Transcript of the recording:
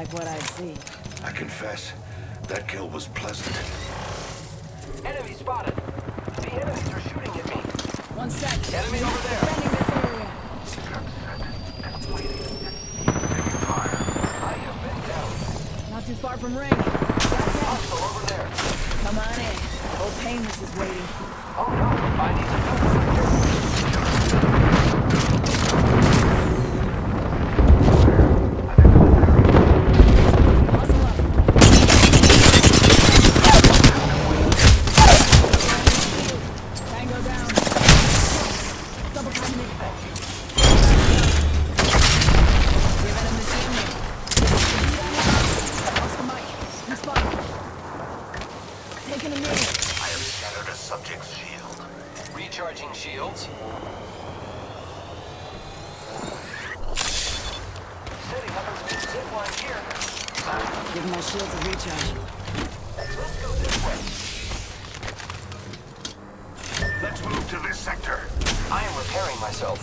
like what I see. I confess, that kill was pleasant. Enemy spotted. The enemies are shooting at me. One sec. Enemy over there. Defending this area. I have been down. Not too far from ring. Hostile over there. Come on in. Old Painless is waiting. Oh no, I need to cover. Shields. Setting up a zip line here. Giving my shields a recharge. Let's go this way. Let's move to this sector. I am repairing myself.